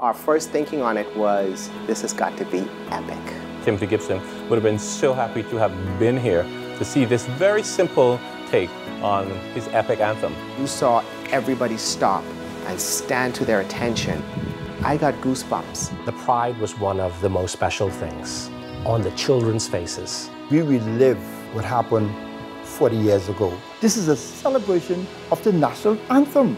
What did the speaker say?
Our first thinking on it was this has got to be epic. Timothy Gibson would have been so happy to have been here to see this very simple take on his epic anthem. You saw everybody stop and stand to their attention. I got goosebumps. The pride was one of the most special things on the children's faces. We relive what happened 40 years ago. This is a celebration of the national anthem.